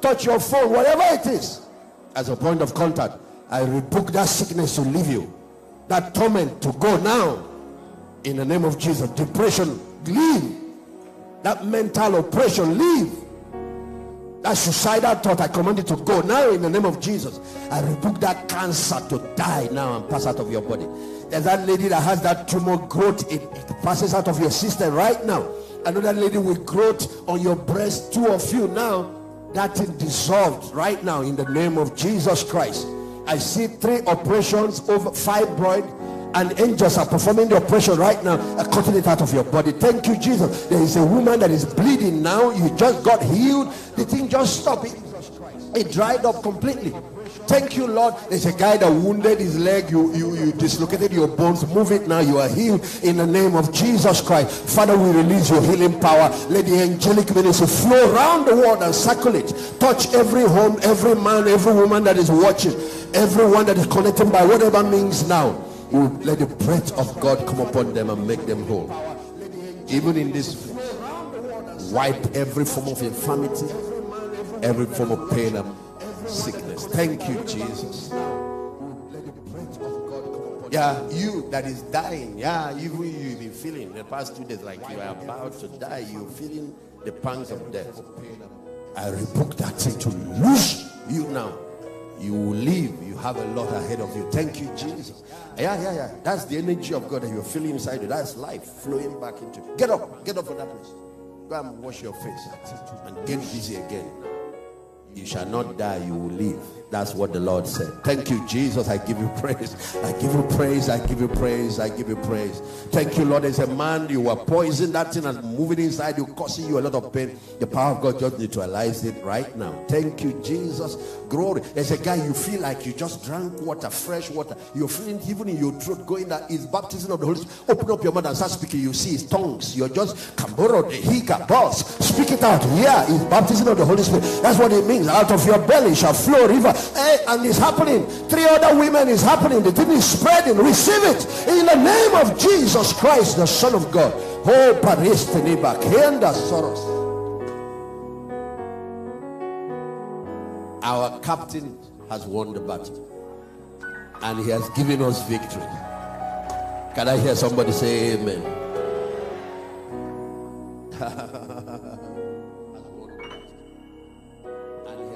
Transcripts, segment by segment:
touch your phone, whatever it is, as a point of contact. I rebuke that sickness to leave you, that torment to go now. In the name of Jesus, depression, leave. That mental oppression, leave. That suicidal thought, I command it to go now in the name of Jesus. I rebuke that cancer to die now and pass out of your body. There's that lady that has that tumor growth, it, it passes out of your system right now. Another lady with growth on your breast, two of you now, that thing dissolved right now in the name of Jesus Christ. I see three operations over fibroid and angels are performing the operation right now uh, cutting it out of your body. Thank you jesus. There is a woman that is bleeding now. You just got healed. The thing just stopped. It, it dried up completely thank you lord. There's a guy that wounded his leg. You, you you dislocated your bones. Move it now. You are healed in the name of jesus christ. Father we release your healing power. Let the angelic ministry flow around the world and circulate touch every home every man every woman that is watching everyone that is connected by whatever means now. You let the breath of God come upon them and make them whole. Even in this, wipe every form of infirmity, every form of pain and sickness. Thank you, Jesus. Yeah, you that is dying. Yeah, you you've been feeling the past two days like you are about to die. You're feeling the pangs of death. I rebuke that thing to lose you now. You will live. You have a lot ahead of you. Thank you, Jesus. Yeah, yeah, yeah. That's the energy of God that you're feeling inside you. That's life flowing back into you. Get up. Get up from that place. Go and wash your face and get busy again. You shall not die, you will live. That's what the Lord said. Thank you, Jesus. I give you praise. I give you praise. I give you praise. I give you praise. Thank you, Lord. As a man, you were poisoned that thing and moving inside you, causing you a lot of pain. The power of God just neutralized it right now. Thank you, Jesus. Glory. There's a guy you feel like you just drank water, fresh water. You're feeling even in your throat going that is baptism of the Holy Spirit. Open up your mouth and start speaking. You see his tongues. You're just kamboro, the hika, boss. Speak it out. Yeah, it's baptism of the Holy Spirit. That's what it means. Out of your belly shall flow river Hey, and it's happening. Three other women is happening. The thing is spreading. Receive it in the name of Jesus Christ, the Son of God. Oh, Paristiniba, Kenda Soros. Our captain has won the battle, and he has given us victory. Can I hear somebody say amen?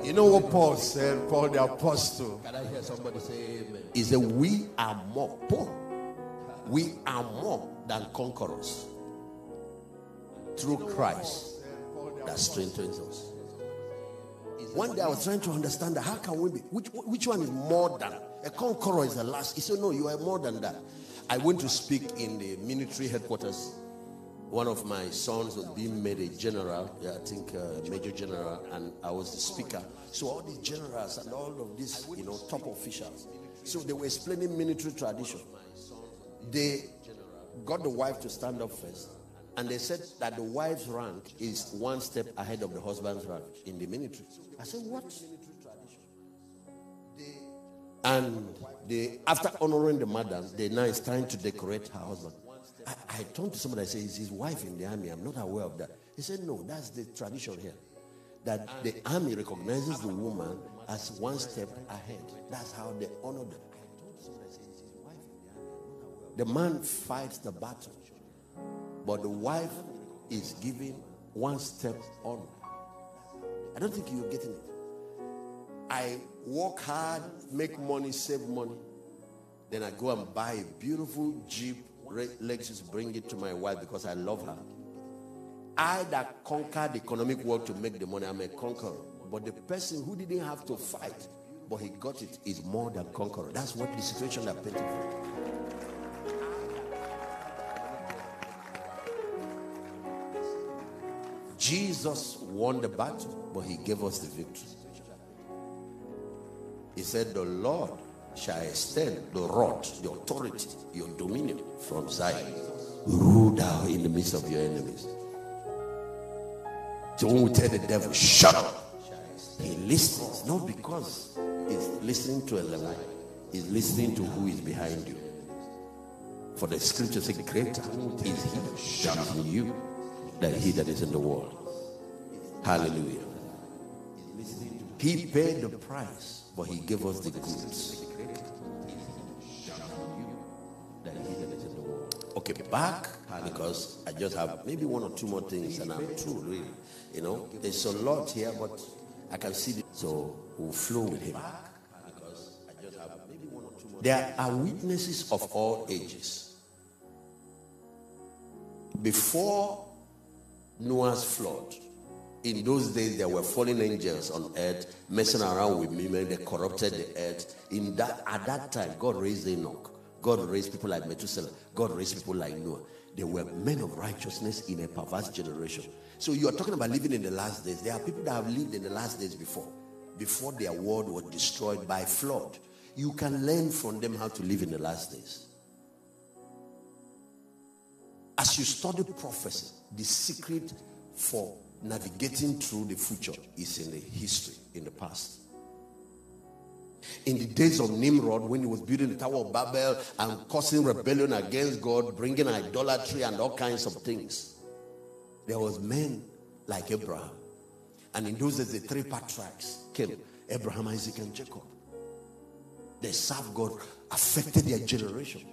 You know what Paul said, Paul the apostle. Can I hear somebody say amen? He said, We are more, Paul. We are more than conquerors through Christ that strengthens us. One day I was trying to understand that how can we be which which one is more than a conqueror is the last. He said, No, you are more than that. I went to speak in the military headquarters one of my sons was being made a general, yeah, I think uh, major general, and I was the speaker. So all these generals and all of these, you know, top officials. So they were explaining military tradition. They got the wife to stand up first, and they said that the wife's rank is one step ahead of the husband's rank in the military. I said, what? And they, after honoring the madam, they now it's time to decorate her husband. I, I turned to somebody, I said, Is his wife in the army? I'm not aware of that. He said, No, that's the tradition here. That the army recognizes the woman as one step ahead. That's how they honor them. The man fights the battle, but the wife is given one step on. I don't think you're getting it. I work hard, make money, save money. Then I go and buy a beautiful Jeep Lexus, bring it to my wife because I love her. I that conquered the economic world to make the money, I'm a conqueror. But the person who didn't have to fight, but he got it, is more than conqueror. That's what the situation that painted for. Jesus won the battle, but he gave us the victory. He said, The Lord shall extend the rod, the authority, your dominion from Zion. Rule thou in the midst of your enemies. So when we tell the devil, shut up, he listens, not because he's listening to a lie, he's listening to who is behind you. For the scripture says, Greater is he that is in you than he that is in the world. Hallelujah. He paid the price, but he gave us the goods. Okay, back because I just have maybe one or two more things and I'm through, really. You know, there's a lot here, but I can see it. So we'll flow with him. There are witnesses of all ages. Before Noah's flood, in those days there were fallen angels on earth messing around with women they corrupted the earth in that at that time god raised enoch god raised people like methuselah. God raised people like noah. They were men of righteousness in a perverse generation. So you are talking about living in the last days. There are people that have lived in the last days before before their world was destroyed by flood. You can learn from them how to live in the last days. As you study prophecy the secret for navigating through the future is in the history, in the past. In the days of Nimrod, when he was building the Tower of Babel and causing rebellion against God, bringing idolatry and all kinds of things, there was men like Abraham. And in those days, the three patriarchs came Abraham, Isaac, and Jacob. They served God, affected their generation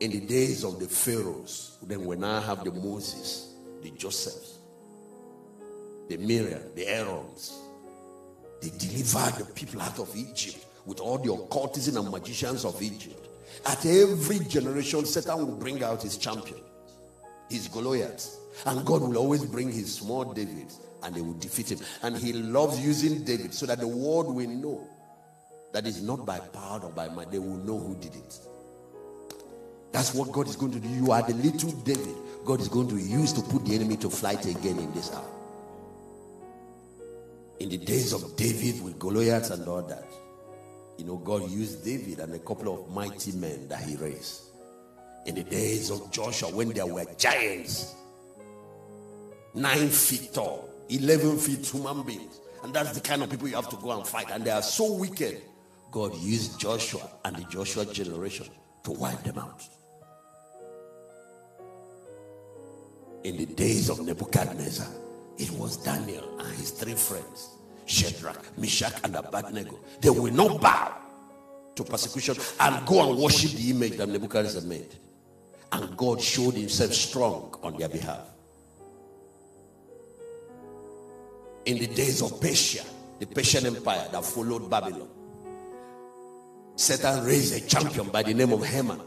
in the days of the Pharaohs, then we now have the Moses, the Josephs, the Miriam, the Aarons. They delivered the people out of Egypt with all the occultism and magicians of Egypt. At every generation, Satan will bring out his champion, his Goliaths. And God will always bring his small David and they will defeat him. And he loves using David so that the world will know that it's not by power or by might. They will know who did it. That's what God is going to do. You are the little David God is going to use to put the enemy to flight again in this hour. In the days of David with Goliath and all that, you know, God used David and a couple of mighty men that he raised. In the days of Joshua, when there were giants, nine feet tall, 11 feet human beings, and that's the kind of people you have to go and fight, and they are so wicked. God used Joshua and the Joshua generation to wipe them out. in the days of Nebuchadnezzar, it was Daniel and his three friends, Shadrach, Meshach, and Abednego. They will not bow to persecution and go and worship the image that Nebuchadnezzar made. And God showed himself strong on their behalf. In the days of Persia, the Persian Empire that followed Babylon, Satan raised a champion by the name of Haman.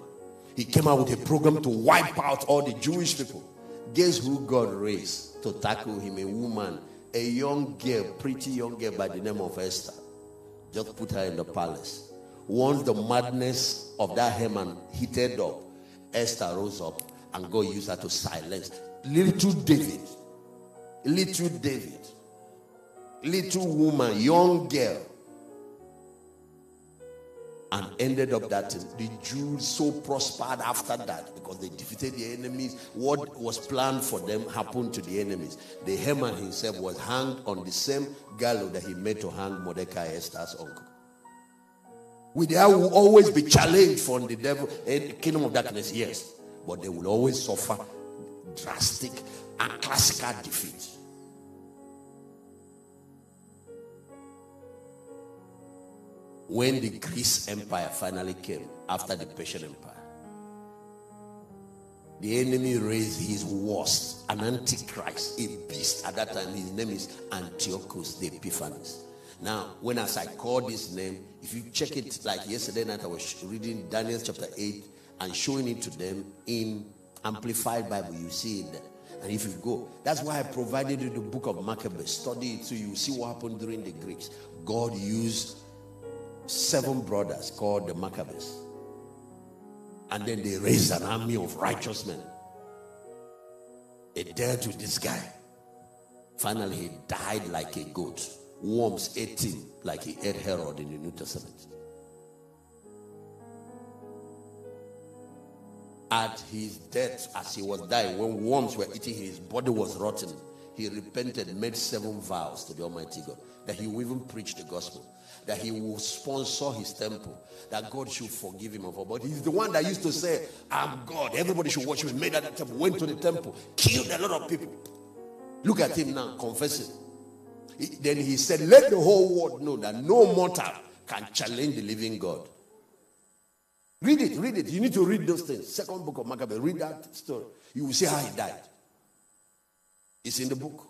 He came out with a program to wipe out all the Jewish people. Guess who God raised to tackle him? A woman, a young girl, pretty young girl by the name of Esther. Just put her in the palace. Once the madness of that Haman heated up, Esther rose up and God used her to silence little David. Little David. Little woman, young girl and ended up that the Jews so prospered after that because they defeated the enemies. What was planned for them happened to the enemies. The Haman himself was hanged on the same gallows that he made to hang Mordecai, Esther's uncle. We there will always be challenged from the devil, in the kingdom of darkness, yes, but they will always suffer drastic and classical defeat. When the Greece Empire finally came after the Persian Empire. The enemy raised his worst, an antichrist, a beast. At that time, his name is Antiochus the Epiphanes. Now, when as I call this name, if you check it like yesterday night, I was reading Daniel chapter 8 and showing it to them in Amplified Bible. You see it there. And if you go, that's why I provided you the book of Maccabees. Study it so you see what happened during the Greeks. God used seven brothers called the Maccabees. And then they raised an army of righteous men. They dared with this guy. Finally, he died like a goat. Worms ate him like he ate Herod in the New Testament. At his death, as he was dying, when worms were eating his body was rotten, he repented, made seven vows to the Almighty God that he would even preach the gospel that he will sponsor his temple, that God should forgive him of all. But he's the one that used to say, I'm God, everybody should worship him. Made at that temple, went to the temple, killed a lot of people. Look at him now, confessing Then he said, Let the whole world know that no mortal can challenge the living God. Read it, read it. You need to read those things. Second book of Maccabees. Read that story. You will see how he died. It's in the book.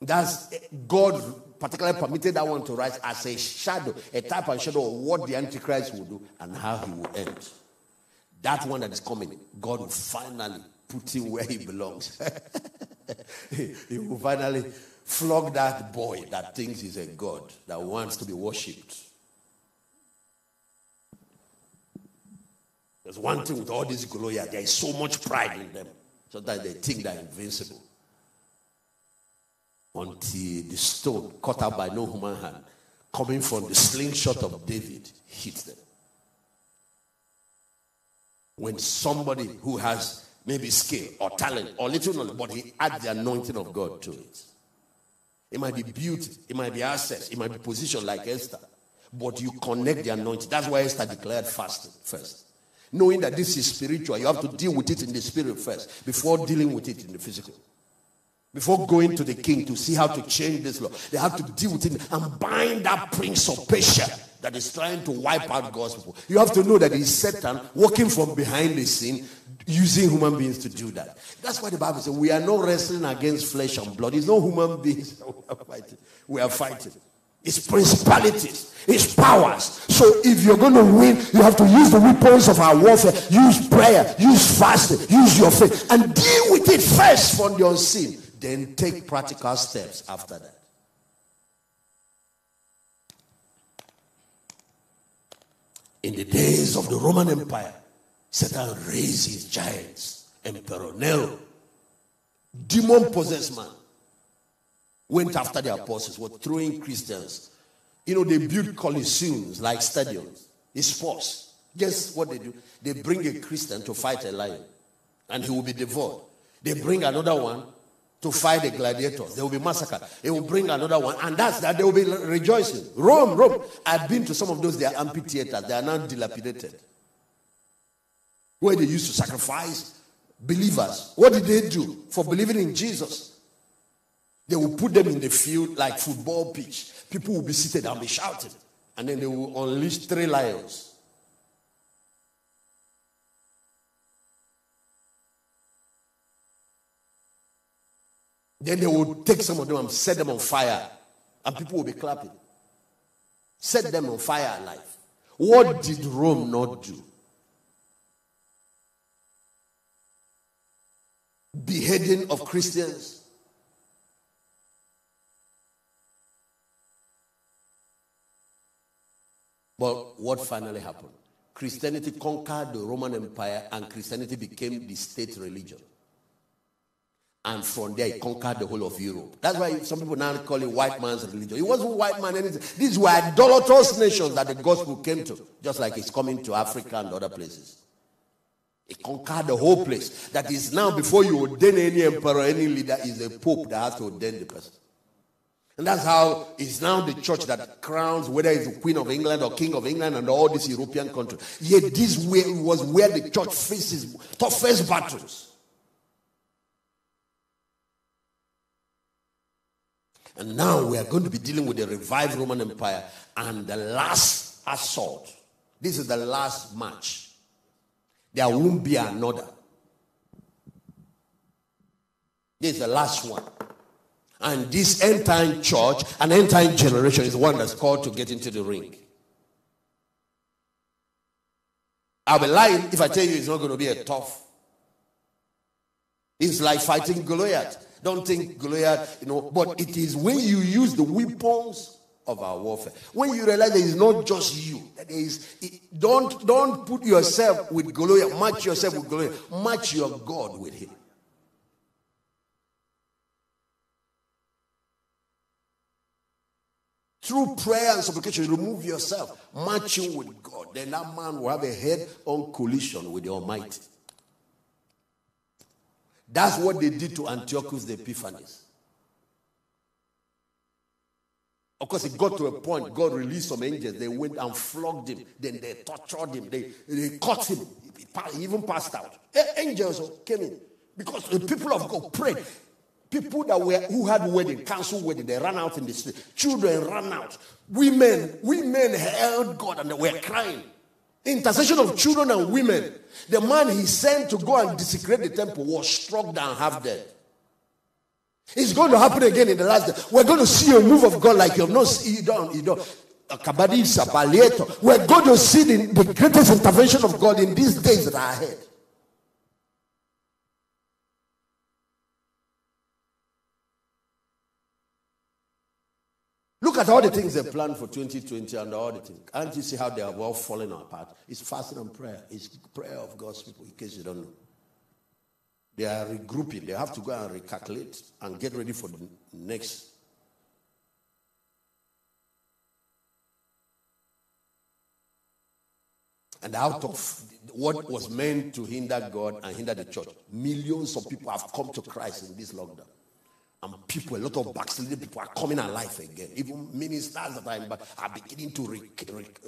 That's eh, God particularly permitted that one to rise as a shadow, a type and shadow of what the Antichrist will do and how he will end. That one that is coming, God will finally put him where he belongs. he will finally flog that boy that thinks he's a God, that wants to be worshipped. There's one thing with all this Goliath, there is so much pride in them. Sometimes they think they're invincible. Until the stone cut out by no human hand, coming from the slingshot of David, hits them. When somebody who has maybe skill or talent or little knowledge, but he adds the anointing of God to it. It might be beauty, it might be access, it might be position like Esther, but you connect the anointing. That's why Esther declared fasting first. Knowing that this is spiritual, you have to deal with it in the spirit first before dealing with it in the physical. Before going to the king to see how to change this law, they have to deal with it and bind that prince of Persia that is trying to wipe out God's people. You have to know that it's Satan working from behind the scene, using human beings to do that. That's why the Bible says we are not wrestling against flesh and blood. It's not human beings we are fighting. We are fighting. It's principalities, it's powers. So if you're going to win, you have to use the weapons of our warfare. Use prayer, use fasting, use your faith, and deal with it first from the unseen. Then take practical steps after that. In the days of the Roman Empire, Satan raised his giants. Emperor Nero, demon possessed man, went after the apostles, were throwing Christians. You know, they built coliseums like stadiums. It's force. Guess what they do? They bring a Christian to fight a lion, and he will be devoured. They bring another one to fight the gladiators. They will be massacred. They will bring another one, and that's that. They will be rejoicing. Rome, Rome. I've been to some of those. They are amphitheaters. They are now dilapidated, where they used to sacrifice believers. What did they do for believing in Jesus? They will put them in the field like football pitch. People will be seated and be shouting, and then they will unleash three lions. Then they will take some of them and set them on fire, and people will be clapping. Set them on fire alive. What did Rome not do? Beheading of Christians. But what finally happened? Christianity conquered the Roman Empire and Christianity became the state religion and from there he conquered the whole of Europe. That's why some people now call it white man's religion. It wasn't white man anything. These were idolatrous nations that the gospel came to, just like it's coming to Africa and other places. It conquered the whole place. That is now before you ordain any emperor, any leader, is a pope that has to ordain the person. And that's how it's now the church that crowns whether it's the Queen of England or King of England and all these European countries. Yet this was where the church faces toughest battles. And now we are going to be dealing with the revived Roman Empire and the last assault. This is the last match. There won't be another. This is the last one. And this end time church, an end time generation, is the one that's called to get into the ring. I'll be lying if I tell you it's not going to be a tough. It's like fighting Goliath. Don't think Goliath, you know, but it is when you use the weapons of our warfare. When you realize that it's not just you, that is, it, don't don't put yourself with Goliath, match yourself with Goliath, match your God with him. Through prayer and supplication, remove yourself, matching with God. Then that man will have a head on collision with the Almighty. That's what they did to Antiochus the Epiphanes. Of course, it got to a point, God released some angels. They went and flogged him. Then they tortured him. They, they cut him. He even passed out. Angels came in because the people of God prayed. People that were who had wedding, cancel wedding, they ran out in the street. Children ran out. Women, women held God and they were crying. Intercession of children and women. The man he sent to go and desecrate the temple was struck down half dead. It's going to happen again in the last day. We're going to see a move of God like you have not seen. You don't, you don't. We're going to see the, the greatest intervention of God in these days that are ahead. Look at all the things they planned for 2020 and all the things. Can't you see how they are all falling apart? It's fasting and prayer. It's prayer of God's people, in case you don't know. They are regrouping. They have to go and recalculate and get ready for the next. And out of what was meant to hinder God and hinder the church, millions of people have come to Christ in this lockdown. And people, a lot of backsliding people are coming alive again. Even ministers that are, in, are beginning to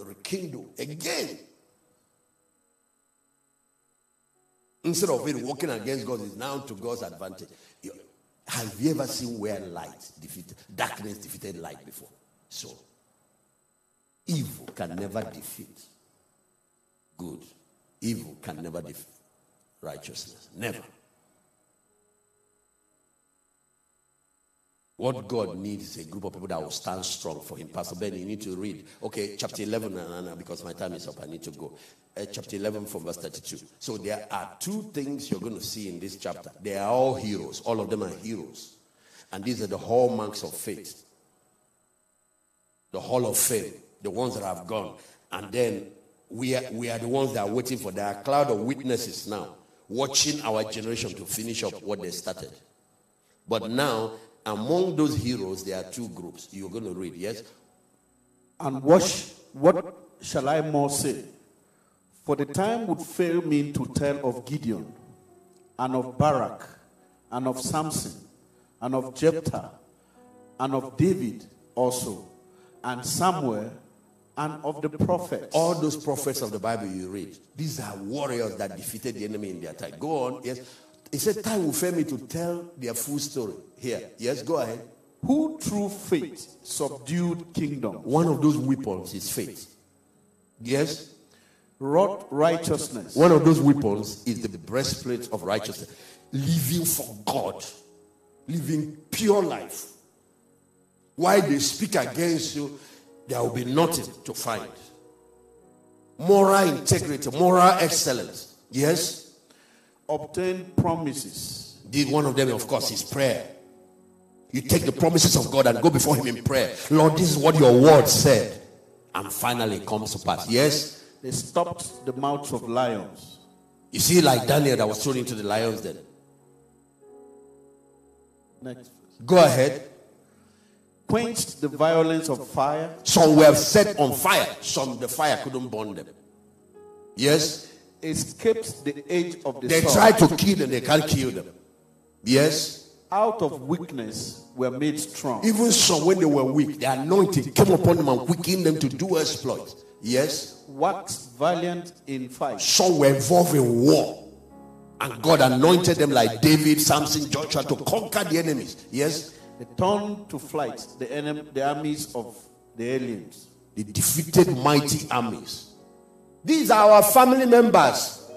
rekindle again. Instead of it working against God, is now to God's advantage. Have you ever seen where light defeated, darkness defeated light before? So, evil can never defeat good. Evil can never defeat righteousness. Never. What God needs is a group of people that will stand strong for Him. Pastor Ben, you need to read. Okay, chapter 11, because my time is up, I need to go. Uh, chapter 11 from verse 32. So there are two things you're going to see in this chapter. They are all heroes. All of them are heroes. And these are the hallmarks of faith. The hall of fame, the ones that have gone. And then we are, we are the ones that are waiting for. There are a cloud of witnesses now watching our generation to finish up what they started. But now among those heroes, there are two groups. You're going to read, yes? And what, what shall I more say? For the time would fail me to tell of Gideon, and of Barak, and of Samson, and of Jephthah, and of David also, and Samuel, and of the prophets. All those prophets of the Bible you read, these are warriors that defeated the enemy in their time. Go on, yes. He said, Time will fail me to tell their full story. Here, yes, go ahead. Who through faith subdued kingdom? One of those weapons is faith. Yes? Wrought righteousness. One of those weapons is the breastplate of righteousness. Living for God, living pure life. Why they speak against you, there will be nothing to find. Moral integrity, moral excellence. Yes? obtain promises. Did one of them, of course, is prayer. You take the promises of God and go before Him in prayer. Lord, this is what your word said. And finally it comes to pass. Yes? They stopped the mouths of lions. You see, like Daniel that was thrown into the lions then. Next. Go ahead. Quenched the violence of fire. Some were set on fire. Some the fire couldn't burn them. Yes? escaped the edge of the They sword. try to kill them, they can't kill them. Yes? Out of weakness were made strong. Even some, when they were weak, the anointing came upon them and quickened them to do exploits. Yes? Waxed valiant in fight. Some were involved in war. And God anointed them like David, Samson, Joshua to conquer the enemies. Yes? They turned to flight the, enemy, the armies of the aliens. They defeated mighty armies. These are our family members.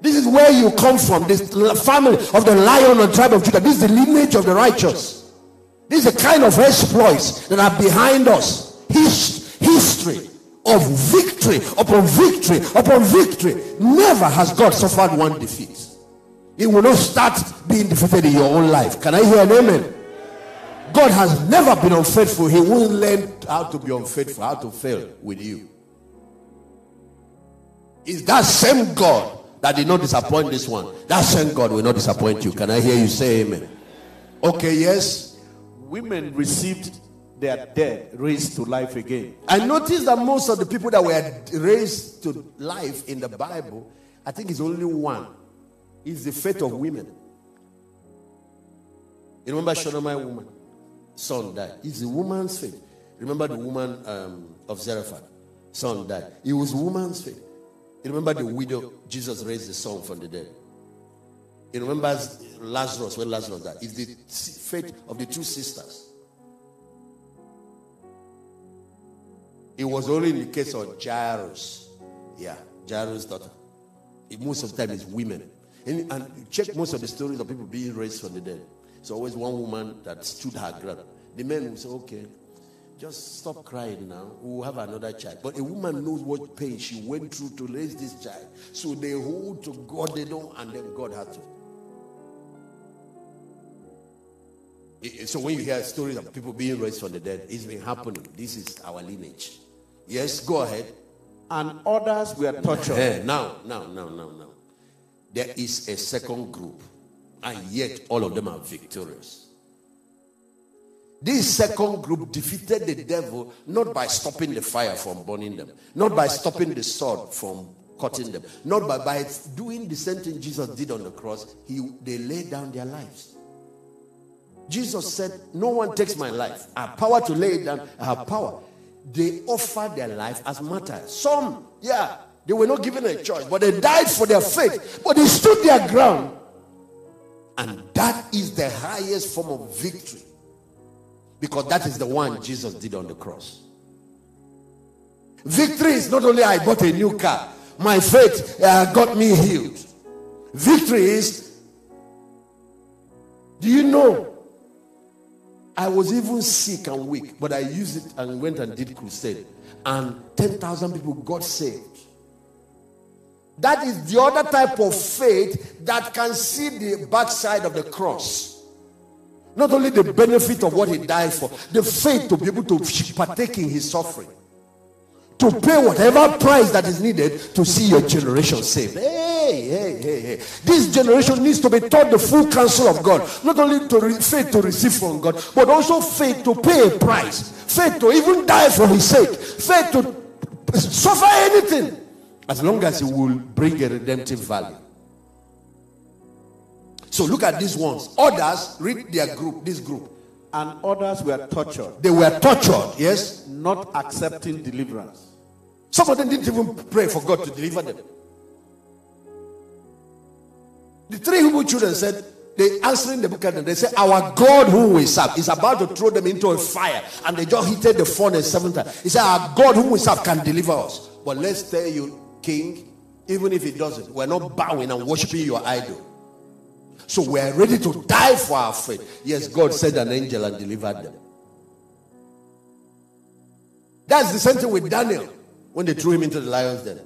This is where you come from. This family of the lion and tribe of Judah. This is the lineage of the righteous. This is the kind of exploits that are behind us. His history of victory upon victory upon victory. Never has God suffered one defeat. He will not start being defeated in your own life. Can I hear an amen? God has never been unfaithful. He won't learn how to be unfaithful, how to fail with you. Is that same God that did not disappoint this one. That same God will not disappoint you. Can I hear you say amen? Okay, yes. Women received their dead raised to life again. I noticed that most of the people that were raised to life in the Bible, I think it's only one. It's the faith of women. You remember Shunammite woman? Son died. It's the woman's faith. Remember the woman um, of Zarephath? Son died. It was woman's faith. You remember the widow? Jesus raised the son from the dead. He remembers Lazarus when Lazarus died. It's the fate of the two sisters. It was only in the case of Jairus. Yeah, Jairus' daughter. It, most of the time, it's women. And, and check most of the stories of people being raised from the dead. It's always one woman that stood her ground. The men will say, okay, just stop crying now. We'll have another child. But a woman knows what pain she went through to raise this child. So they hold to God, they know, and then God had to. So when you hear stories of people being raised from the dead, it's been happening. This is our lineage. Yes, go ahead. And others were tortured. Hey, now, now, now, now, now. There is a second group, and yet all of them are victorious. This second group defeated the devil not by stopping the fire from burning them, not by stopping the sword from cutting them, not by, by doing the same thing Jesus did on the cross. He, they laid down their lives. Jesus said, No one takes my life. I have power to lay it down. I have power. They offered their life as martyrs. Some, yeah, they were not given a choice, but they died for their faith. But they stood their ground. And that is the highest form of victory because that is the one Jesus did on the cross. Victory is not only I bought a new car, my faith uh, got me healed. Victory is, do you know? I was even sick and weak, but I used it and went and did crusade. And 10,000 people got saved. That is the other type of faith that can see the backside of the cross. Not only the benefit of what he died for, the faith to be able to partake in his suffering. To pay whatever price that is needed to see your generation saved. Hey, hey, hey, hey. This generation needs to be taught the full counsel of God. Not only to re- faith to receive from God, but also faith to pay a price. Faith to even die for his sake. Faith to suffer anything. As long as it will bring a redemptive value. So look at these ones. Others, read their group, this group. And others were tortured. They were tortured, yes? Not accepting deliverance. Some of them didn't even pray for God to deliver them. The three Hebrew children said, they answering the book and they say, Our God whom we serve is about to throw them into a fire. And they just hit the furnace seven times. He said, Our God whom we serve can deliver us. But let's tell you, King, even if he doesn't, we're not bowing and worshiping your idol. So we are ready to die for our faith. Yes, God sent an angel and delivered them. That's the same thing with Daniel when they threw him into the lion's den.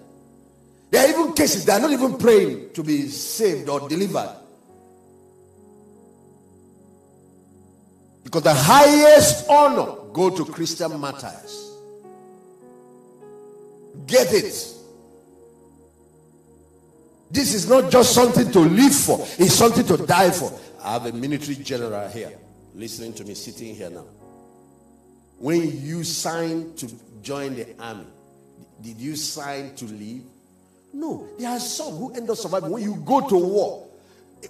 There are even cases they are not even praying to be saved or delivered. Because the highest honor go to Christian martyrs. Get it. This is not just something to live for, it's something to die for. I have a military general here listening to me, sitting here now. When you signed to join the army, did you sign to leave? No. There are some who end up surviving. When you go to war,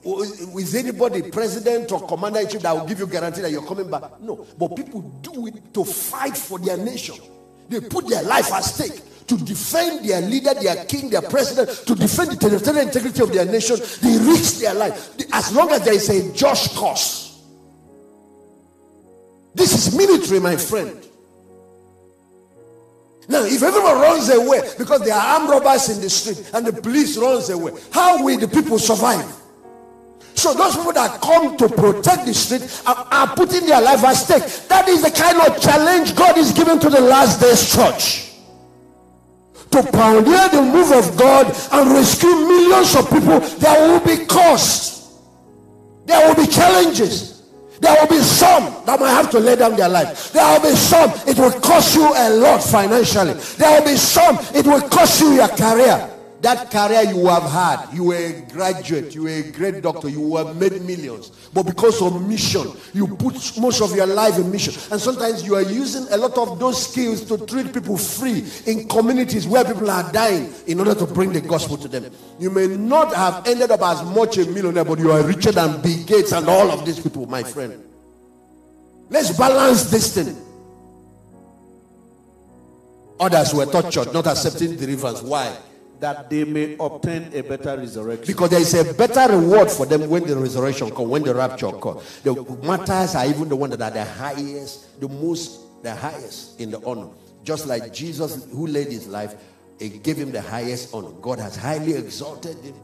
is anybody, president or commander in chief, that will give you guarantee that you're coming back? No. But people do it to fight for their nation. They put their life at stake to defend their leader, their king, their president, to defend the territorial integrity of their nation. They risk their life as long as there is a just cause. This is military, my friend. Now, if everyone runs away because there are armed robbers in the street and the police runs away, how will the people survive? So those people that come to protect the street are, are putting their life at stake. That is the kind of challenge God is giving to the last days church to pioneer the move of God and rescue millions of people, there will be costs. There will be challenges. There will be some that might have to lay down their life. There will be some it will cost you a lot financially. There will be some it will cost you your career that career you have had, you were a graduate, you were a great doctor, you have made millions. But because of mission, you put most of your life in mission. And sometimes you are using a lot of those skills to treat people free in communities where people are dying in order to bring the gospel to them. You may not have ended up as much a millionaire, but you are richer than Bill Gates and all of these people, my friend. Let's balance this thing. Others were tortured, not accepting deliverance. Why? That they may obtain a better resurrection. Because there is a better reward for them when the resurrection comes, when the rapture comes. The martyrs are even the one that are the highest, the most, the highest in the honor. Just like Jesus, who laid his life, it gave him the highest honor. God has highly exalted him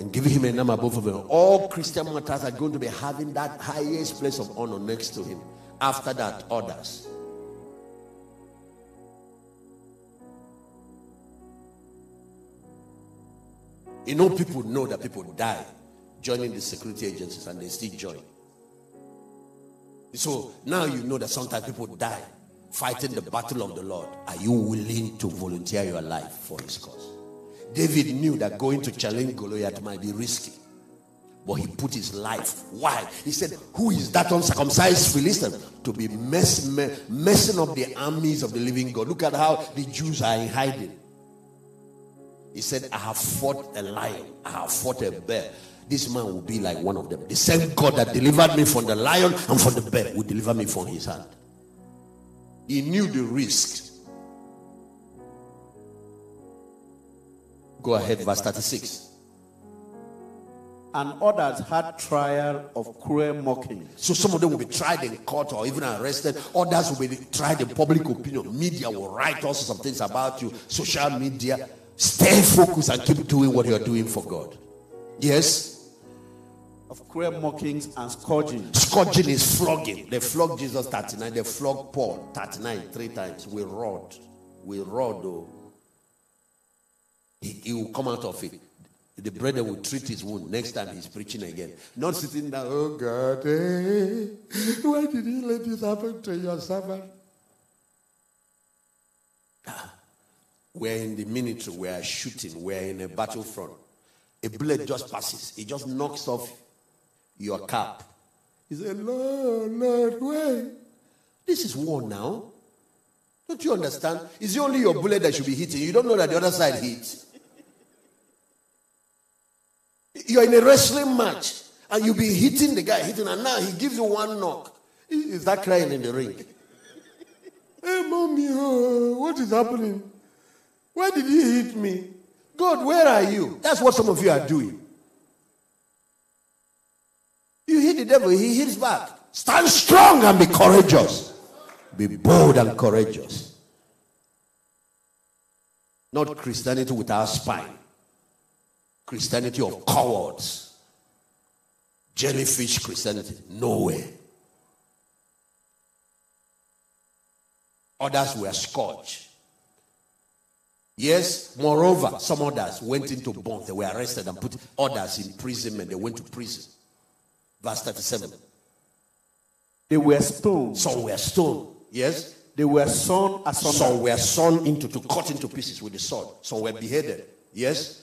and given him a name above him. All Christian martyrs are going to be having that highest place of honor next to him. After that, others. You know, people know that people die joining the security agencies and they still join. So now you know that sometimes people die fighting the battle of the Lord. Are you willing to volunteer your life for his cause? David knew that going to challenge Goliath might be risky. But he put his life. Why? He said, Who is that uncircumcised Philistine to be mess, messing up the armies of the living God? Look at how the Jews are in hiding. He said, I have fought a lion, I have fought a bear. This man will be like one of them. The same God that delivered me from the lion and from the bear will deliver me from his hand. He knew the risk. Go ahead, verse 36 and others had trial of cruel mocking. So some of them will be tried in court or even arrested. Others will be tried in public opinion. Media will write also some things about you. Social media. Stay focused and keep doing what you are doing for God. Yes? Of cruel mockings and scourging. Scourging is flogging. They flogged Jesus 39. They flogged Paul 39 three times. We rod. We rod though. He, he will come out of it the brother will treat his wound next time he's preaching again. Not sitting down, oh God, eh, why did he let this happen to your servant? We're in the military, we're shooting, we're in a battlefront. A bullet just passes, it just knocks off your cap. He said, Lord, Lord, wait. This is war now. Don't you understand? It's only your bullet that should be hitting. You don't know that the other side hits. You're in a wrestling match and you'll be hitting the guy, hitting, and now he gives you one knock. Is that crying in the ring? hey, mommy, oh, what is happening? Why did he hit me? God, where are you? That's what some of you are doing. You hit the devil, he hits back. Stand strong and be courageous. Be bold and courageous. Not Christianity without spine. Christianity of cowards. Jellyfish Christianity. No way. Others were scourged. Yes, moreover, some others went into bonds. They were arrested and put others in prison and they went to prison. Verse 37. They were stoned. Some were stoned. Yes. They were sawn asunder. Some were sawn into to cut into pieces with the sword. Some were beheaded. Yes.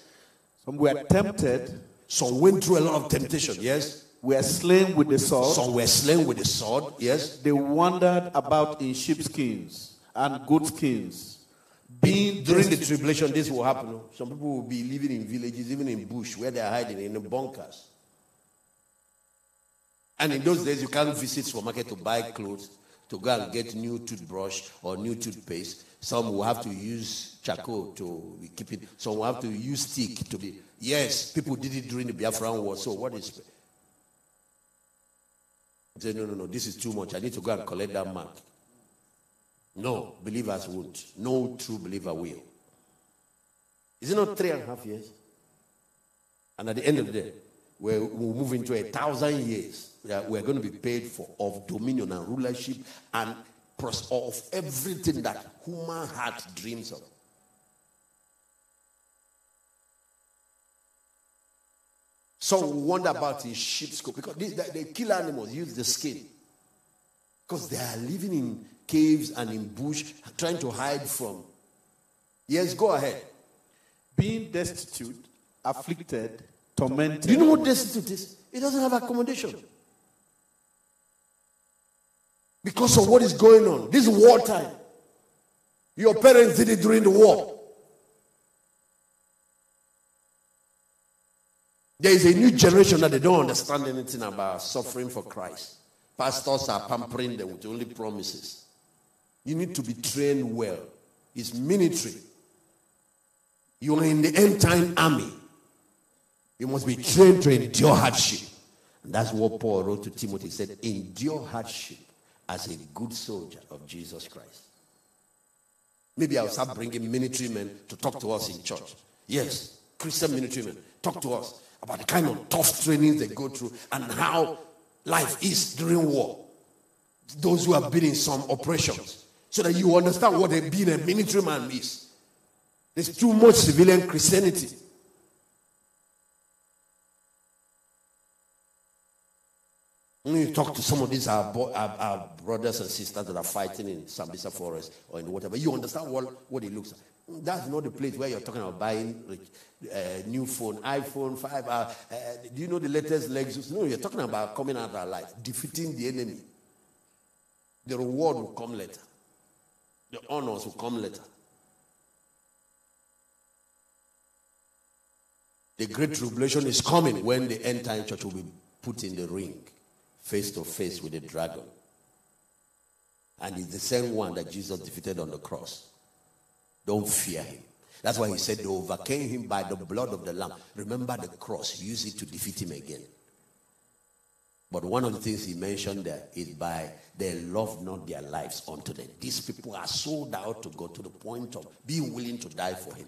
Some were tempted. Some went through a lot of temptation. Yes. Were slain with the sword. Some were slain with the sword. Yes. They wandered about in sheepskins and goatskins. Being during the tribulation, this will happen. Some people will be living in villages, even in bush, where they are hiding in the bunkers. And in those days, you can't visit supermarket to buy clothes, to go and get new toothbrush or new toothpaste. Some will have to use charcoal to keep it. Some will have to use stick to be. Yes, people did it during the Biafran war. So what is? Say no, no, no. This is too much. I need to go and collect that mark. No, believers won't. No true believer will. Is it not three and a half years? And at the end of the day, we're, we'll move into a thousand years. We're going to be paid for of dominion and rulership and of everything that human heart dreams of. Some wonder about in sheep's coat because they, they kill animals, use the skin. Because they are living in caves and in bush, trying to hide from. Yes, go ahead. Being destitute, afflicted, tormented. Do you know what destitute is? It doesn't have accommodation. Because of what is going on. This is wartime. Your parents did it during the war. There is a new generation that they don't understand anything about suffering for Christ. Pastors are pampering them with only promises. You need to be trained well. It's military. You are in the end time army. You must be trained to endure hardship. And that's what Paul wrote to Timothy. He said, Endure hardship as a good soldier of Jesus Christ. Maybe I'll start bringing military men to talk to us in church. Yes, Christian military men. Talk to us about the kind of tough trainings they go through and how life is during war. Those who have been in some operations. So that you understand what a, being a military man is. There's too much civilian Christianity. When you talk to some of these our, our, our brothers and sisters that are fighting in Sambisa Forest or in whatever, you understand what, what it looks like. That's not the place where you're talking about buying a uh, new phone, iPhone 5. Uh, uh, do you know the latest Lexus? No, you're talking about coming out of life, defeating the enemy. The reward will come later, the honors will come later. The great tribulation is coming when the end time church will be put in the ring face to face with the dragon. And it's the same one that Jesus defeated on the cross. Don't fear him. That's why he said they overcame him by the blood of the Lamb. Remember the cross, use it to defeat him again. But one of the things he mentioned there is by they love not their lives unto them. These people are sold out to God to the point of being willing to die for him.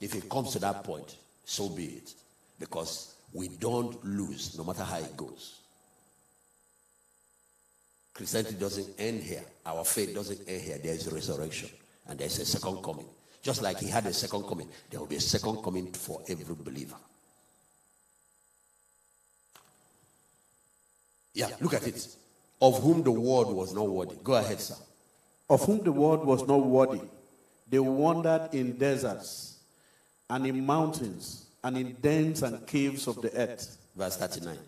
If it comes to that point, so be it. Because we don't lose no matter how it goes. Christianity doesn't end here. Our faith doesn't end here. There is a resurrection and there's a second coming. Just like he had a second coming, there will be a second coming for every believer. Yeah, look at it. Of whom the world was not worthy. Go ahead, sir. Of whom the world was not worthy. They wandered in deserts and in mountains and in dens and caves of the earth. Verse 39.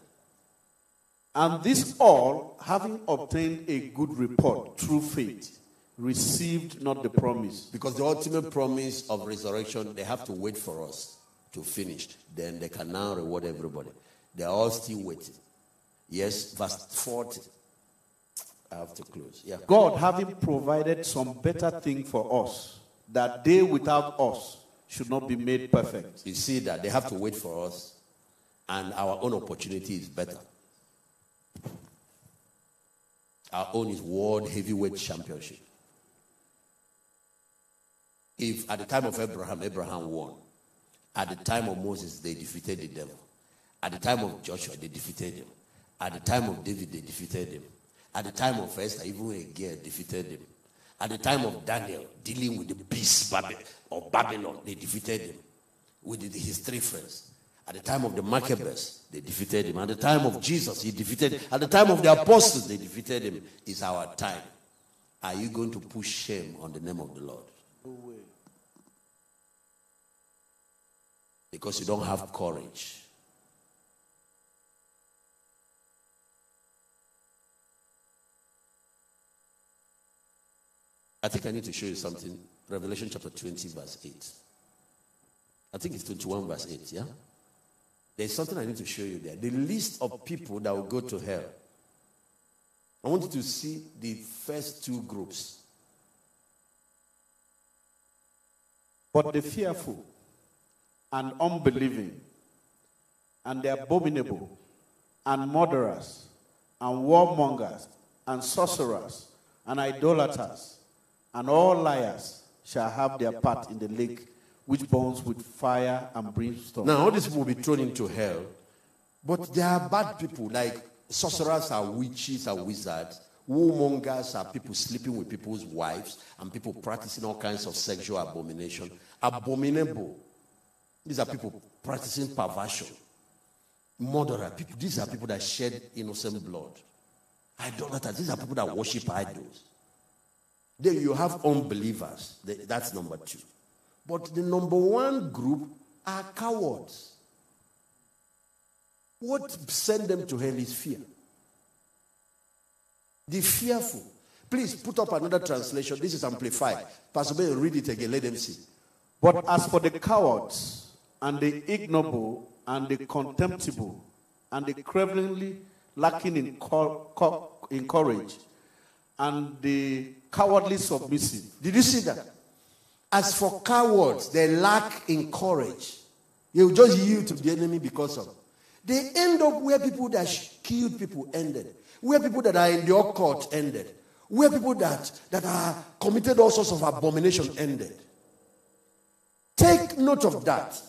And this all, having obtained a good report through faith, received not the promise. Because the ultimate promise of resurrection, they have to wait for us to finish. Then they can now reward everybody. They are all still waiting. Yes, verse 40. I have to close. Yeah. God having provided some better thing for us, that they without us should not be made perfect. You see that they have to wait for us, and our own opportunity is better. Our own is World Heavyweight Championship. If at the time of Abraham, Abraham won, at the time of Moses, they defeated the devil. At the time of Joshua, they defeated him. At the time of David, they defeated him. At the time of Esther, even again, defeated him. At the time of Daniel, dealing with the beast of Babylon, they defeated him with his three friends. At the time of the Maccabees, they defeated him. At the time of Jesus, he defeated. At the time of the apostles, they defeated him. It's our time. Are you going to push shame on the name of the Lord? Because you don't have courage. I think I need to show you something. Revelation chapter 20, verse 8. I think it's 21, verse 8, yeah? There's something I need to show you there. The list of people that will go to hell. I want you to see the first two groups. But the fearful and unbelieving, and the abominable, and murderers, and whoremongers, and sorcerers, and idolaters, and all liars shall have their part in the lake which burns with fire and brimstone. Now, all these people will be thrown into hell, but there are bad people. Like sorcerers are witches, are wizards. Whoremongers are people sleeping with people's wives and people practicing all kinds of sexual abomination. Abominable. These are people practicing perversion. Murderer. People, these are people that shed innocent blood. Idolaters. These are people that worship idols. Then you have unbelievers. That's number two. But the number one group are cowards. What sent them to hell is fear. The fearful. Please put up another translation. This is amplified. Pastor Ben, read it again. Let them see. But as for the cowards and the ignoble and the contemptible and the cravenly lacking in, in courage and the cowardly submissive. Did you see that? As for cowards, they lack in courage. They just yield to the enemy because of. They end up where people that killed people ended, where people that are in the occult ended, where people that, that are committed all sorts of abomination ended. Take note of that.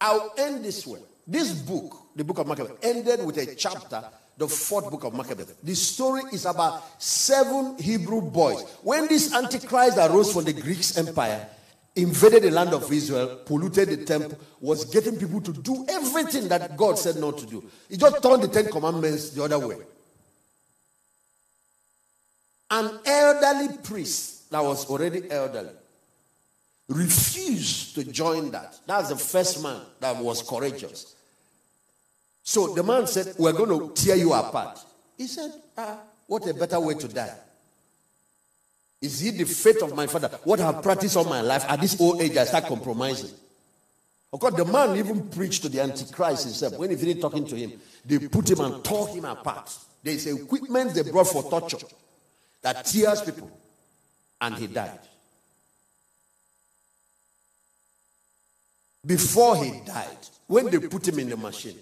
I'll end this way. This book, the book of Maccabees, ended with a chapter, the fourth book of Maccabees. The story is about seven Hebrew boys. When this Antichrist arose from the Greek Empire, invaded the land of Israel, polluted the temple, was getting people to do everything that God said not to do. He just turned the Ten Commandments the other way. An elderly priest that was already elderly refused to join that. That's the first man that was courageous. So the man said, We're going to tear you apart. He said, Ah, what a better way to die. Is he the fate of my father? What I have practiced all my life at this old age, I start compromising. Of course, the man even preached to the Antichrist himself. When he finished talking to him, they put him and tore him apart. There is equipment they brought for torture that tears people. And he died. Before he died, when they put him in the machine,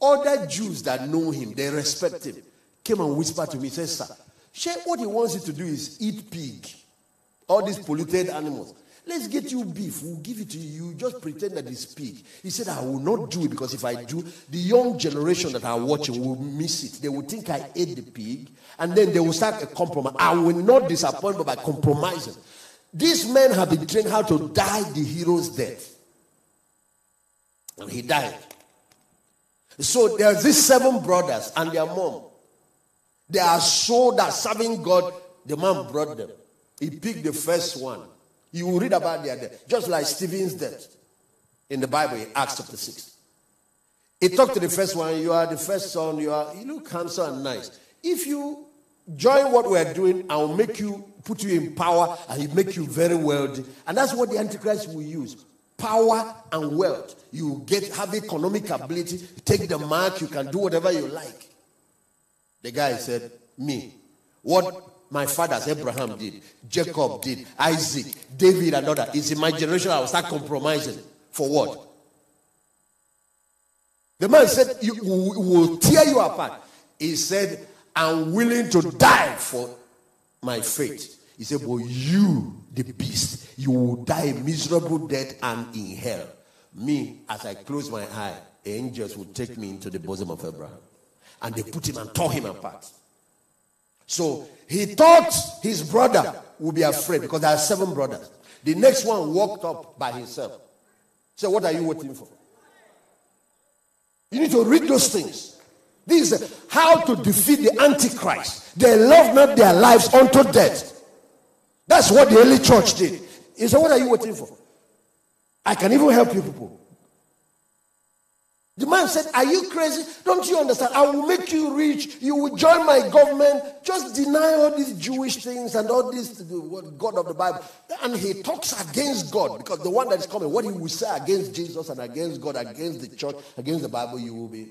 other Jews that know him, they respect him, came and whispered to me, said, Sir, what he wants you to do is eat pig, all these polluted animals. Let's get you beef. We'll give it to you. You just pretend that it's pig. He said, I will not do it because if I do, the young generation that are watching will miss it. They will think I ate the pig and then they will start a compromise. I will not disappoint by compromising. These men have been trained how to die the hero's death. And he died. So there's these seven brothers and their mom. They are so that serving God, the man brought them. He picked the first one. You will read about their death, just like Stephen's death in the Bible in Acts chapter 6. He talked to the first one, you are the first son, you are you look handsome and nice. If you join what we are doing, I will make you put you in power and he make you very wealthy. And that's what the Antichrist will use. Power and wealth. You get have economic ability, take the mark, you can do whatever you like. The guy said, Me. What my fathers, Abraham did, Jacob did, Isaac, David, and other. Is in my generation, I will start compromising. For what? The man said, You will tear you apart. He said, I'm willing to die for my faith. He said, But you, the beast, you will die a miserable death and in hell. Me, as I close my eye, angels will take me into the bosom of Abraham and they put him and tore him apart. So he thought his brother would be afraid because there are seven brothers. The next one walked up by himself. So, what are you waiting for? You need to read those things. This is how to defeat the Antichrist. They love not their lives unto death. That's what the early church did. He said, What are you waiting for? I can even help you people. The man said, Are you crazy? Don't you understand? I will make you rich. You will join my government. Just deny all these Jewish things and all this, the God of the Bible. And he talks against God because the one that is coming, what he will say against Jesus and against God, against the church, against the Bible, you will be.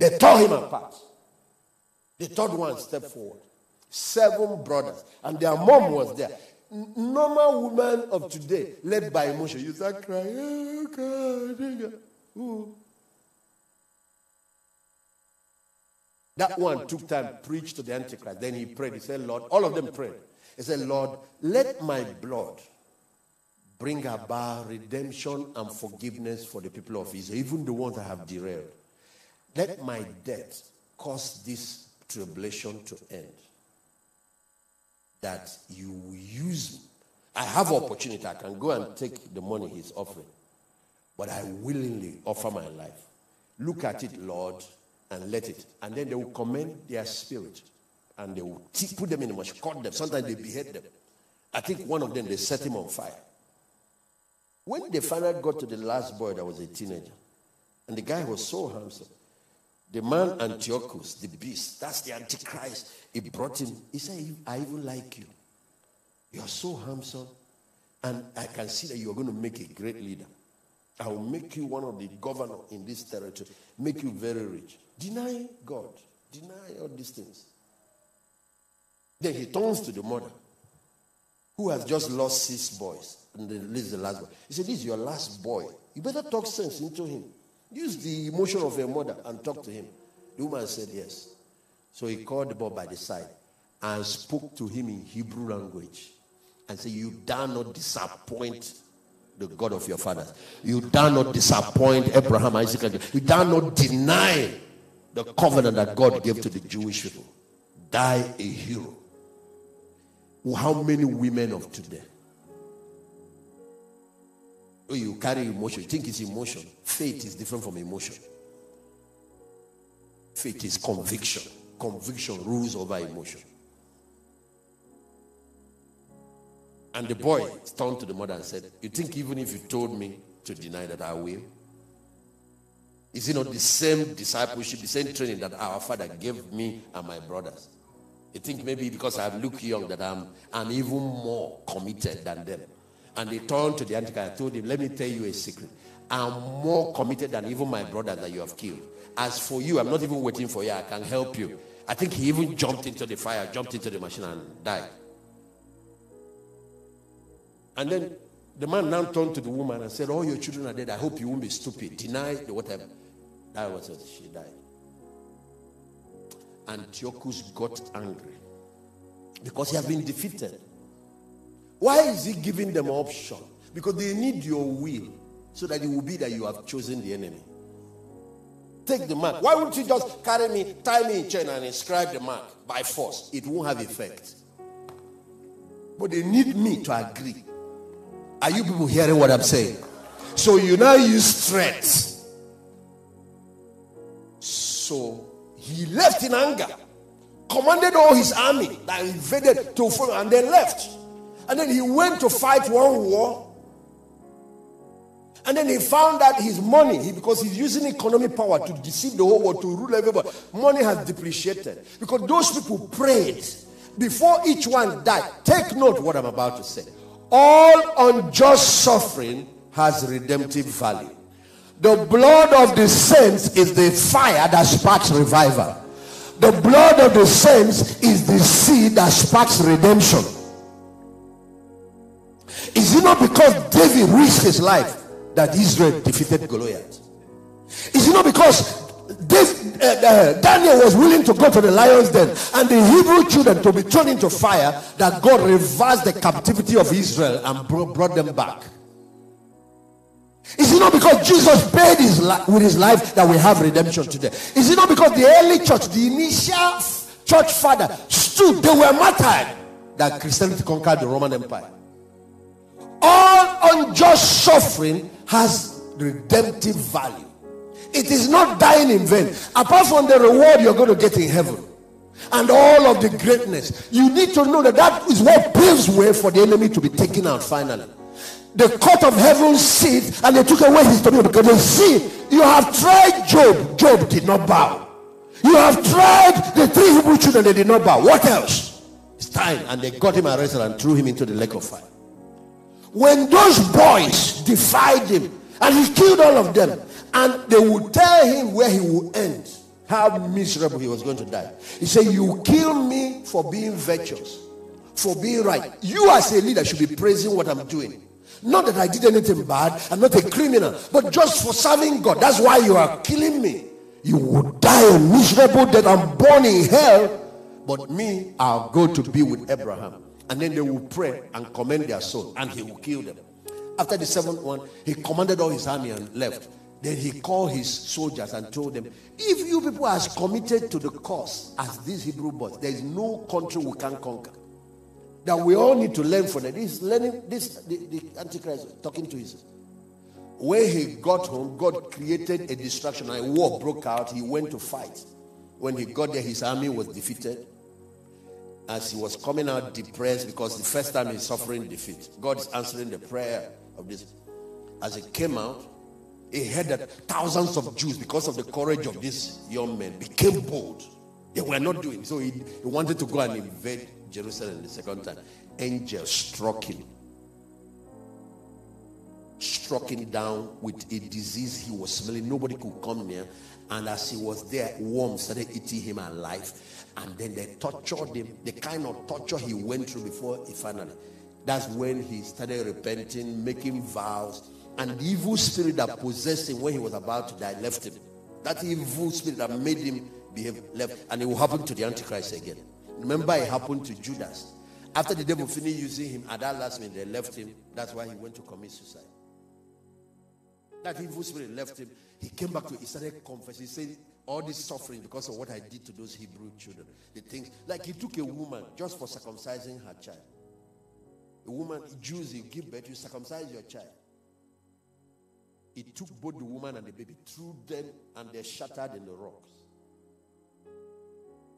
They tore him apart. The third one stepped forward. Seven brothers. And their mom was there normal woman of today, led by emotion, you start crying, oh God, Ooh. That one took time, preached to the Antichrist. Then he prayed. He said, Lord, all of them prayed. He said, Lord, let my blood bring about redemption and forgiveness for the people of Israel, even the ones that have derailed. Let my death cause this tribulation to end that you use me. I have opportunity. I can go and take the money he's offering. But I willingly offer my life. Look at it, Lord, and let it. And then they will commend their spirit. And they will put them in the machine, cut them. Sometimes they behead them. I think one of them, they set him on fire. When they finally got to the last boy that was a teenager, and the guy was so handsome, the man Antiochus, the beast, that's the Antichrist. He brought him. He said, I even like you. You're so handsome. And I can see that you're going to make a great leader. I will make you one of the governor in this territory, make you very rich. Deny God. Deny all these things. Then he turns to the mother, who has just lost six boys, and this is the last boy. He said, This is your last boy. You better talk sense into him. Use the emotion of a mother and talk to him. The woman said, Yes. So he called the boy by the side and spoke to him in Hebrew language and said, You dare not disappoint the God of your fathers. You dare not disappoint Abraham, Isaac, and you dare not deny the covenant that God gave to the Jewish people. Die a hero. How many women of today? You carry emotion. You think it's emotion. Faith is different from emotion. Faith is conviction. Conviction rules over emotion. And the boy turned to the mother and said, You think even if you told me to deny that I will? Is it not the same discipleship, the same training that our father gave me and my brothers? You think maybe because I look young that I'm, I'm even more committed than them. And they turned to the Antichrist and told him, Let me tell you a secret. I'm more committed than even my brother that you have killed. As for you, I'm not even waiting for you. I can help you. I think he even jumped into the fire, jumped into the machine, and died. And then the man now turned to the woman and said, All your children are dead. I hope you won't be stupid. Deny the whatever. That was it. She died. Antiochus got angry because he had been defeated. Why is he giving them option? Because they need your will so that it will be that you have chosen the enemy. Take the mark. Why wouldn't you just carry me, tie me in chain, and inscribe the mark by force? It won't have effect. But they need me to agree. Are you people hearing what I'm saying? So you now use threats. So he left in anger, commanded all his army that invaded to follow, and then left. And then he went to fight one war. And then he found that his money, he, because he's using economic power to deceive the whole world, to rule everybody, money has depreciated. Because those people prayed before each one died. Take note what I'm about to say. All unjust suffering has redemptive value. The blood of the saints is the fire that sparks revival. The blood of the saints is the seed that sparks redemption. Is it not because David risked his life that Israel defeated Goliath? Is it not because this, uh, uh, Daniel was willing to go to the lion's den and the Hebrew children to be thrown into fire that God reversed the captivity of Israel and brought them back? Is it not because Jesus paid his li- with his life that we have redemption today? Is it not because the early church, the initial church father, stood, they were martyred, that Christianity conquered the Roman Empire? All unjust suffering has redemptive value. It is not dying in vain. Apart from the reward you're going to get in heaven and all of the greatness, you need to know that that is what paves way for the enemy to be taken out finally. The court of heaven sits and they took away his dominion because they see you have tried Job. Job did not bow. You have tried the three Hebrew children, they did not bow. What else? It's time. And they got him arrested and threw him into the lake of fire. When those boys defied him and he killed all of them, and they would tell him where he would end, how miserable he was going to die. He said, You kill me for being virtuous, for being right. You, as a leader, should be praising what I'm doing. Not that I did anything bad, I'm not a criminal, but just for serving God. That's why you are killing me. You would die a miserable death. I'm born in hell, but me, I'll go to be with Abraham. And then they will pray and commend their soul, and he will kill them. After the seventh one, he commanded all his army and left. Then he called his soldiers and told them, If you people are as committed to the cause as these Hebrew boys, there is no country we can conquer. That we all need to learn from it. This learning, this the, the Antichrist talking to his. When he got home, God created a distraction. A war broke out. He went to fight. When he got there, his army was defeated. As he was coming out depressed because the first time he's suffering defeat, God is answering the prayer of this. As he came out, he heard that thousands of Jews, because of the courage of these young men, became bold. They were not doing so. He, he wanted to go and invade Jerusalem the second time. Angel struck him. Struck him down with a disease he was smelling. Nobody could come near. And as he was there, worms started eating him alive. And then they tortured him, the kind of torture he went through before he finally. That's when he started repenting, making vows. And the evil spirit that possessed him when he was about to die left him. That evil spirit that made him behave left. And it will happen to the Antichrist again. Remember, it happened to Judas. After the devil finished using him, at that last minute, they left him. That's why he went to commit suicide. That evil spirit left him. He came back to, he started confessing. He said, all this suffering because of what I did to those Hebrew children. The things, like he took a woman just for circumcising her child. A woman, Jews, you give birth, you circumcise your child. He took both the woman and the baby, threw them, and they shattered in the rocks.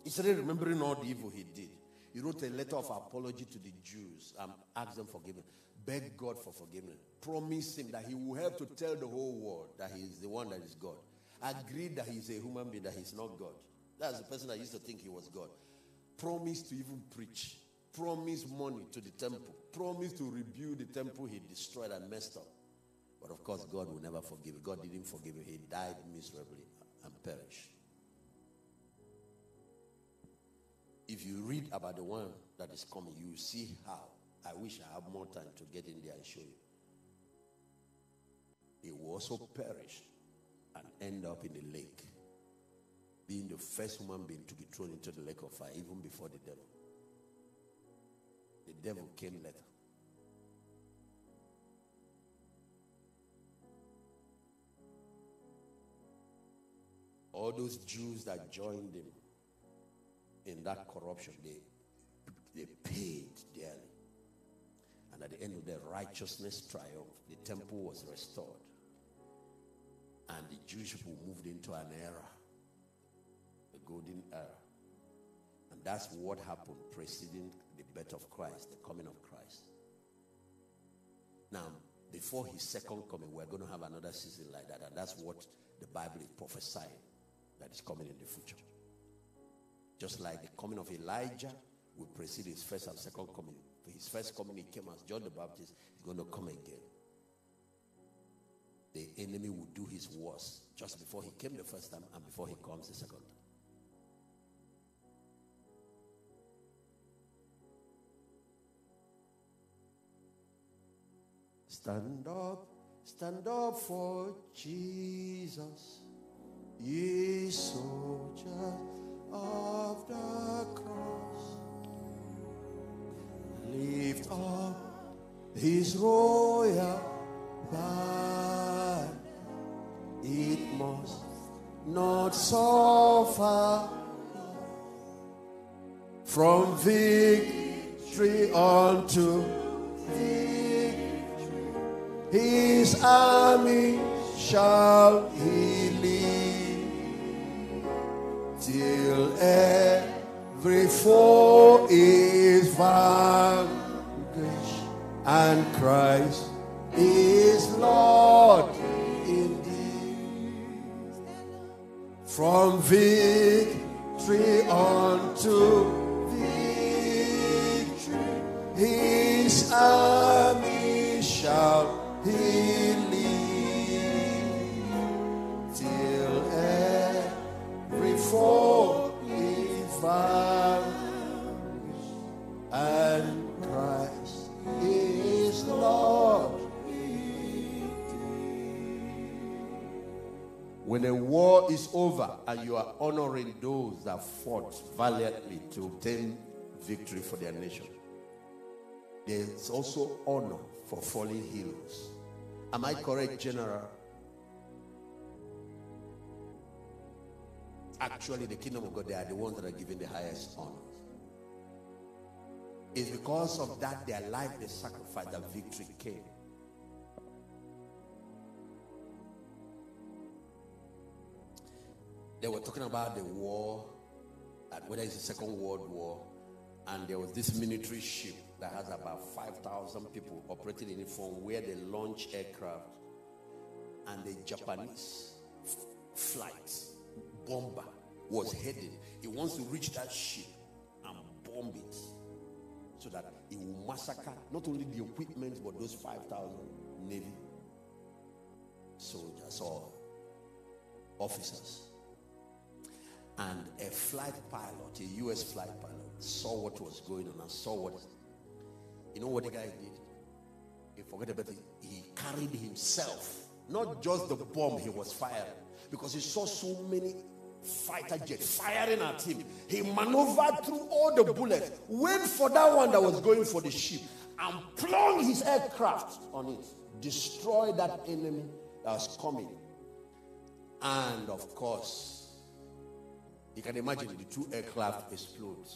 He started remembering all the evil he did. He wrote a letter of apology to the Jews and asked them forgiveness. Beg God for forgiveness. Promise him that he will have to tell the whole world that he is the one that is God. Agreed that he's a human being, that he's not God. That's the person that used to think he was God. Promised to even preach. promised money to the temple. promised to rebuild the temple he destroyed and messed up. But of course, God will never forgive. God didn't forgive him. He died miserably and perished. If you read about the one that is coming, you see how. I wish I had more time to get in there and show you. He will also perish and end up in the lake, being the first human being to be thrown into the lake of fire, even before the devil. The devil came later. All those Jews that joined him in that corruption, they, they paid dearly. And at the end of their righteousness triumphed. The temple was restored. And the Jewish people moved into an era, a golden era. And that's what happened preceding the birth of Christ, the coming of Christ. Now, before his second coming, we're going to have another season like that. And that's what the Bible is prophesying that is coming in the future. Just like the coming of Elijah will precede his first and second coming. For his first coming, he came as John the Baptist. He's going to come again. The enemy will do his worst just before he came the first time and before he comes the second time. Stand up, stand up for Jesus, ye soldiers of the cross. Lift up his royal It must not suffer from victory unto victory. His army shall he lead till every foe is vanquished and Christ is Lord indeed. From victory unto victory, his army shall he lead till every foe is When a war is over and you are honoring those that fought valiantly to obtain victory for their nation, there's also honor for fallen heroes. Am I correct, General? Actually, the kingdom of God, they are the ones that are given the highest honor. It's because of that their life, they sacrifice, that victory came. They were talking about the war, that whether it's the Second World War, and there was this military ship that has about 5,000 people operating in it from where they launch aircraft, and the Japanese flight bomber was heading. He wants to reach that ship and bomb it so that it will massacre not only the equipment but those 5,000 Navy soldiers or officers. And a flight pilot, a US flight pilot, saw what was going on and saw what. You know what the guy did? He forgot about it. He carried himself, not just the bomb he was firing, because he saw so many fighter jets firing at him. He maneuvered through all the bullets, went for that one that was going for the ship, and plunged his aircraft on it, destroyed that enemy that was coming. And of course, you can imagine the two aircraft explode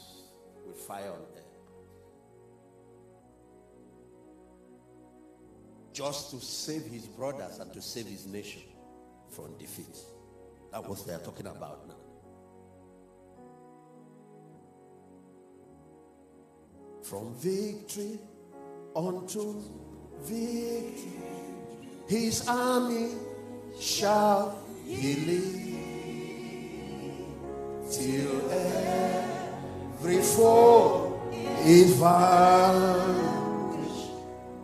with fire on them. Just to save his brothers and to save his nation from defeat. That was they are talking about now. From victory unto victory, his army shall he lead till every foe is vanquished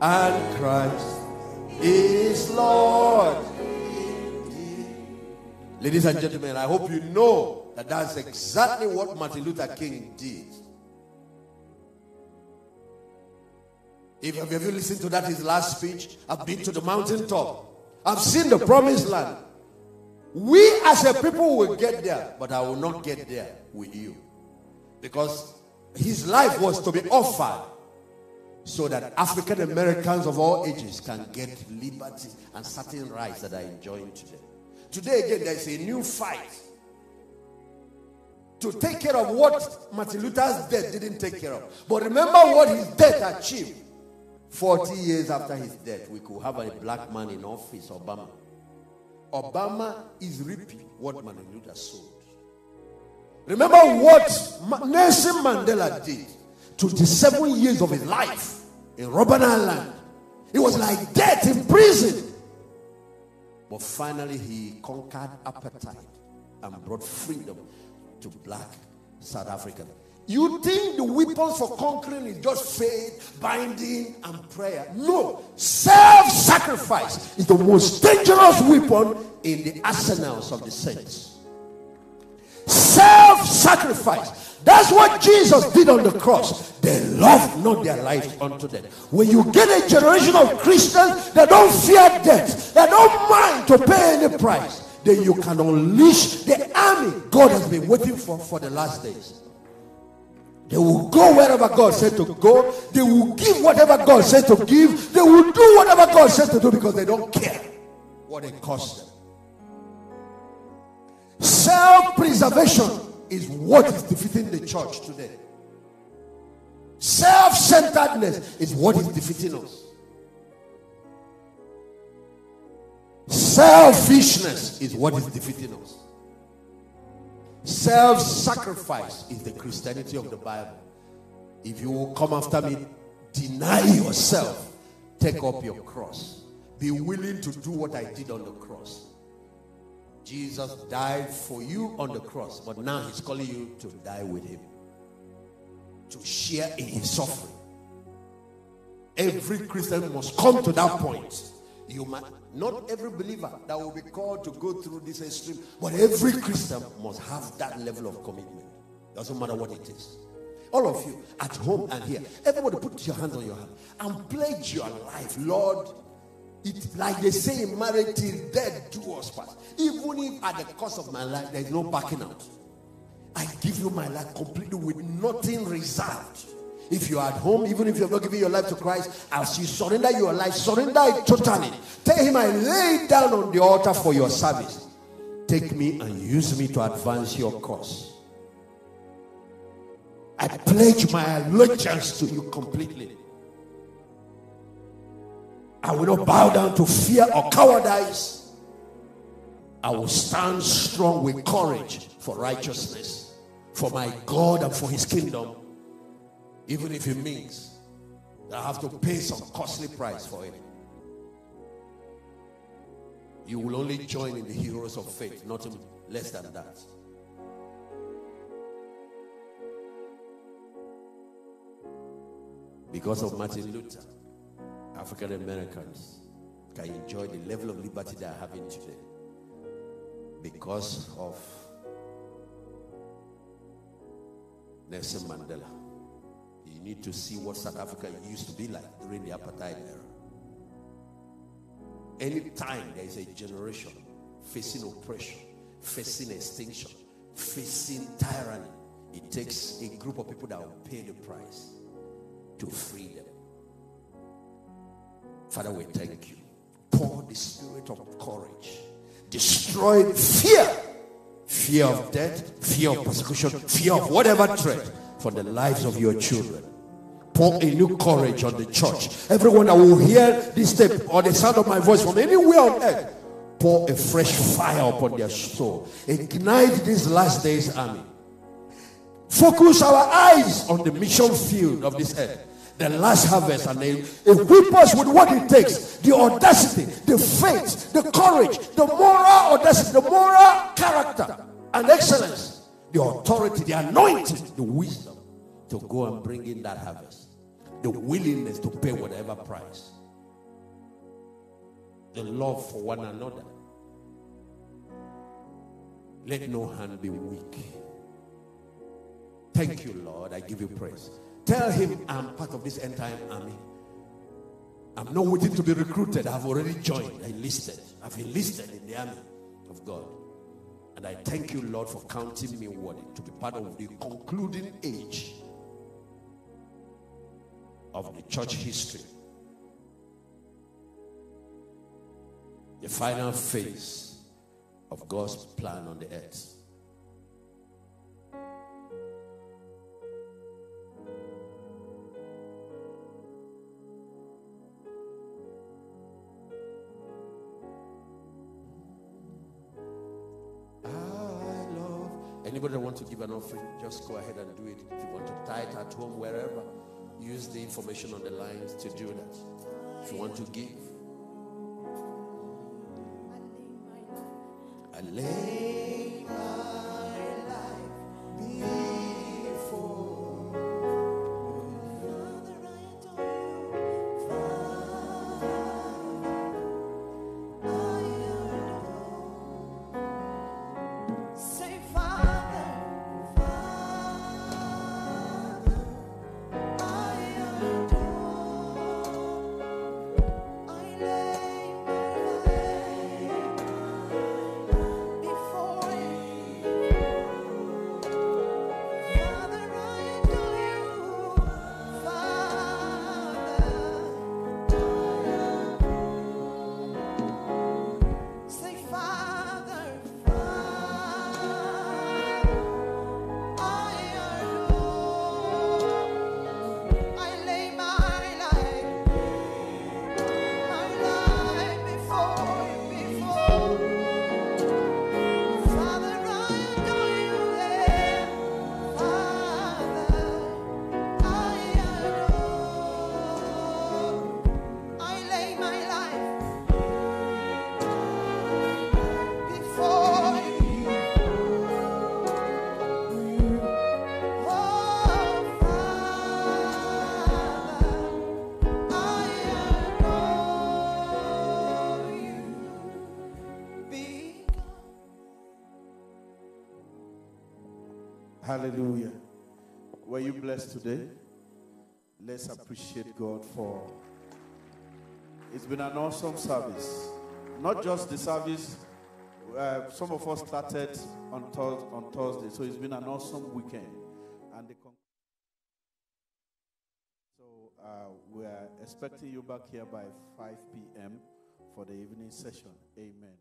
and Christ is Lord. Ladies and gentlemen, I hope you know that that's exactly what Martin Luther King did. If have you listened to that his last speech? I've been to the mountaintop. I've seen the promised land. We as a people will get there, but I will not get there with you. Because his life was to be offered so that African Americans of all ages can get liberty and certain rights that are enjoying today. Today, again, there's a new fight to take care of what Martin Luther's death didn't take care of. But remember what his death achieved. 40 years after his death, we could have a black man in office, Obama. Obama is reaping what Martin Luther sowed. Remember what Nelson Mandela did to the seven years of his life in Robben Island. It was like death in prison. But finally, he conquered apartheid and brought freedom to black South Africa. You think the weapons for conquering is just faith, binding, and prayer? No. Self sacrifice is the most dangerous weapon in the arsenals of the saints. Self sacrifice. That's what Jesus did on the cross. They loved not their lives unto death. When you get a generation of Christians that don't fear death, that don't mind to pay any price, then you can unleash the army God has been waiting for for the last days. They will go wherever God said to go. They will give whatever God said to give. They will do whatever God said to do because they don't care what it costs them. Self preservation is what is defeating the church today. Self centeredness is what is defeating us. Selfishness is what is defeating us. Self sacrifice is the Christianity of the Bible. If you will come after me, deny yourself, take up your cross, be willing to do what I did on the cross. Jesus died for you on the cross, but now he's calling you to die with him, to share in his suffering. Every Christian must come to that point. You might, not every believer that will be called to go through this extreme, but every Christian must have that level of commitment. Doesn't matter what it is. All of you at home and here, everybody put your hands on your heart and pledge your life, Lord. It like they say in marriage till death do us part. Even if at the cost of my life there is no backing out, I give you my life completely with nothing reserved. If you are at home, even if you have not given your life to Christ, as you surrender your life, surrender it totally. Tell Him, I lay down on the altar for your service. Take me and use me to advance your cause. I pledge my allegiance to you completely. I will not bow down to fear or cowardice. I will stand strong with courage for righteousness, for my God and for his kingdom, even if it means that I have to pay some costly price for it. You will only join in the heroes of faith, nothing less than that. Because of Martin Luther, African Americans can enjoy the level of liberty they are having today because of Nelson Mandela. You need to see what South Africa used to be like during the apartheid era. Anytime there is a generation facing oppression, facing extinction, facing tyranny, it takes a group of people that will pay the price to free them. Father, we thank you. Pour the spirit of courage. Destroy fear. Fear of death, fear of persecution, fear of whatever threat for the lives of your children. Pour a new courage on the church. Everyone that will hear this tape or the sound of my voice from anywhere on earth, pour a fresh fire upon their soul. Ignite this last days army. Focus our eyes on the mission field of this earth the last harvest and they equip us with what it takes the audacity, the faith, the courage, the moral audacity, the moral character and excellence, the authority, the anointing, the wisdom to go and bring in that harvest, the willingness to pay whatever price, the love for one another. Let no hand be weak. Thank you, Lord. I give you praise. Tell him I'm part of this end time army. I'm not waiting to be recruited. I've already joined. I enlisted. I've enlisted in the army of God. And I thank you, Lord, for counting me worthy to be part of the concluding age of the church history. The final phase of God's plan on the earth. Anybody want to give an offering, just go ahead and do it. If you want to tithe at home, wherever, use the information on the lines to do that. If you want to give, I lay Hallelujah. Were you blessed today? Let's appreciate God for it's been an awesome service. Not just the service, uh, some of us started on, th- on Thursday, so it's been an awesome weekend. And the con- so uh, we are expecting you back here by 5 p.m. for the evening session. Amen.